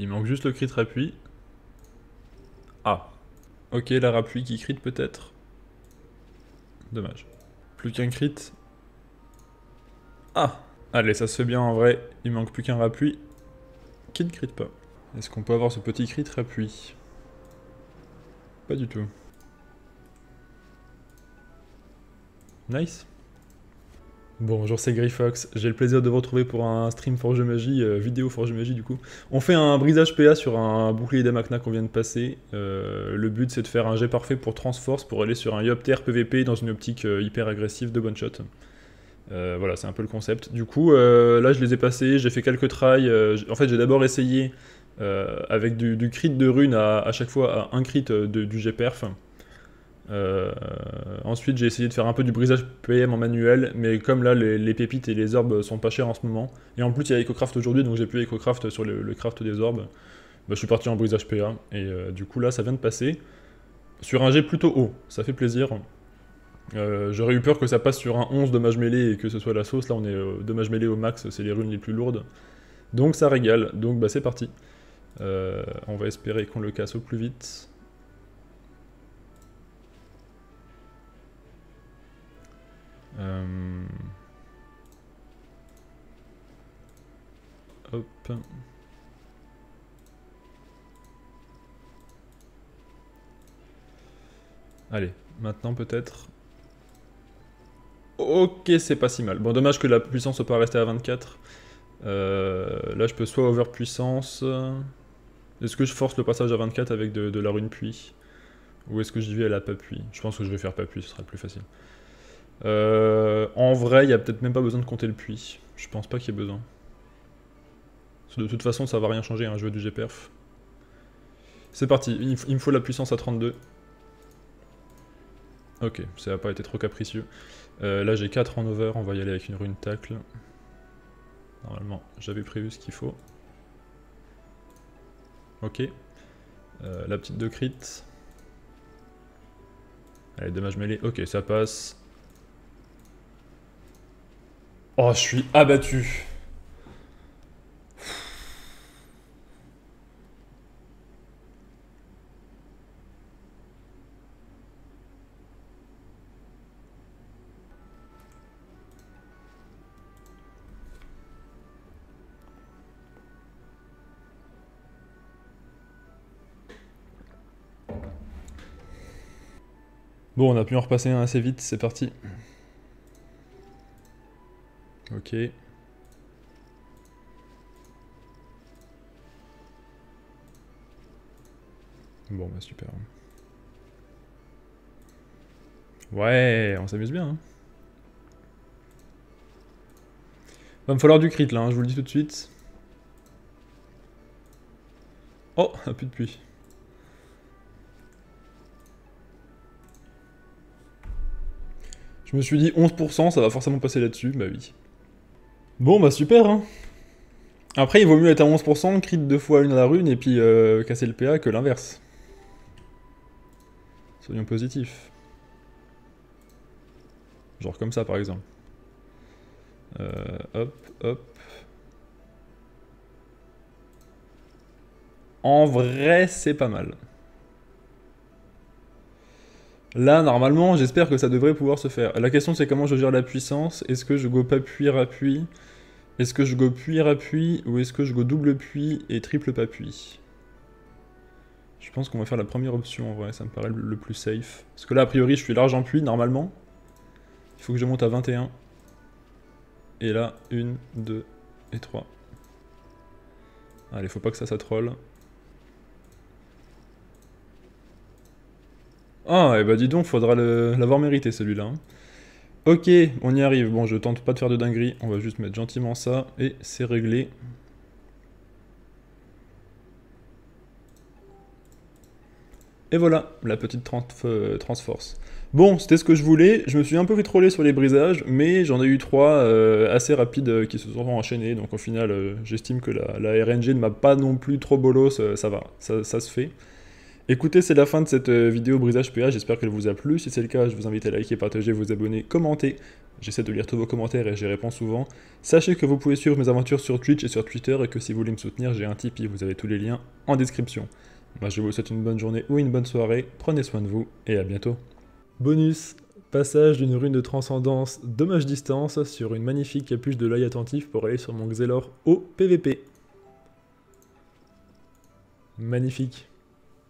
Il manque juste le crit appui. Ah. Ok, la rappui qui crit peut-être. Dommage. Plus qu'un crit. Ah Allez, ça se fait bien en vrai. Il manque plus qu'un rappui. Qui ne crit pas. Est-ce qu'on peut avoir ce petit crit rappui? Pas du tout. Nice. Bonjour, c'est Greyfox. J'ai le plaisir de vous retrouver pour un stream Forge Magie, euh, vidéo Forge Magie du coup. On fait un brisage PA sur un bouclier d'Amakna qu'on vient de passer. Euh, le but c'est de faire un jet parfait pour Transforce pour aller sur un Yopter PVP dans une optique euh, hyper agressive de one shot. voilà, c'est un peu le concept. Du coup, là je les ai passés, j'ai fait quelques tries. en fait, j'ai d'abord essayé avec du, crit de rune à, chaque fois à un crit du jet perf. Euh, ensuite, j'ai essayé de faire un peu du brisage PM en manuel, mais comme là, les, pépites et les orbes sont pas chers en ce moment, et en plus, il y a EcoCraft aujourd'hui, donc j'ai pu EcoCraft sur le, craft des orbes, bah, je suis parti en brisage PA, et euh, du coup, là, ça vient de passer sur un G plutôt haut, ça fait plaisir. Euh, j'aurais eu peur que ça passe sur un 11 de mage mêlé et que ce soit la sauce, là on est de mage mêlé au max, c'est les runes les plus lourdes. Donc ça régale, donc bah c'est parti. on va espérer qu'on le casse au plus vite. Hop. Allez, maintenant peut-être. Ok, c'est pas si mal. Bon, dommage que la puissance soit pas restée à 24. Euh, là, je peux soit over puissance. Est-ce que je force le passage à 24 avec de, la rune puits? Ou est-ce que j'y vais à la pas puits Je pense que je vais faire pas puits, ce sera le plus facile. Euh, en vrai, il n'y a peut-être même pas besoin de compter le puits. Je pense pas qu'il y ait besoin. De toute façon, ça va rien changer, un hein, jeu du GPerf. C'est parti, il, me faut la puissance à 32. Ok, ça n'a pas été trop capricieux. Euh, là j'ai 4 en over, on va y aller avec une rune tacle. Normalement, j'avais prévu ce qu'il faut. Ok. Euh, la petite de crit. Allez, dommage mêlé. Ok, ça passe. Oh, je suis abattu. Bon, on a pu en repasser un assez vite, c'est parti. Ok. Bon, bah super. Ouais, on s'amuse bien. Hein. Va me falloir du crit là, hein, je vous le dis tout de suite. Oh, peu de pluie. Je me suis dit 11%, ça va forcément passer là-dessus, bah oui. Bon, bah super, hein. Après, il vaut mieux être à 11%, crit deux fois une à la rune, et puis euh, casser le PA que l'inverse. Soyons positifs. Genre comme ça, par exemple. Euh, hop, hop. En vrai, c'est pas mal. Là, normalement, j'espère que ça devrait pouvoir se faire. La question, c'est comment je gère la puissance? Est-ce que je go pas puir Est-ce que je go puir appui Ou est-ce que je go double puits et triple pas puits? Je pense qu'on va faire la première option, en vrai. Ça me paraît le plus safe. Parce que là, a priori, je suis large en puits, normalement. Il faut que je monte à 21. Et là, 1, 2 et 3. Allez, faut pas que ça, ça troll. Ah, et eh bah dis donc, faudra l'avoir mérité celui-là. Hein. Ok, on y arrive. Bon, je tente pas de faire de dinguerie. On va juste mettre gentiment ça, et c'est réglé. Et voilà, la petite euh, transforce. Bon, c'était ce que je voulais. Je me suis un peu fait sur les brisages, mais j'en ai eu trois euh, assez rapides euh, qui se sont enchaînés. Donc au final, j'estime que la, RNG ne m'a pas non plus trop bolos. ça va, ça, se fait. Écoutez, c'est la fin de cette euh, vidéo brisage PA, j'espère qu'elle vous a plu. Si c'est le cas, je vous invite à liker, partager, vous abonner, commenter. J'essaie de lire tous vos commentaires et j'y réponds souvent. Sachez que vous pouvez suivre mes aventures sur Twitch et sur Twitter et que si vous voulez me soutenir, j'ai un Tipeee, vous avez tous les liens en description. Moi, je vous souhaite une bonne journée ou une bonne soirée, prenez soin de vous et à bientôt. Bonus Passage d'une rune de transcendance dommage distance sur une magnifique capuche de l'œil attentif pour aller sur mon Xelor au PVP. Magnifique.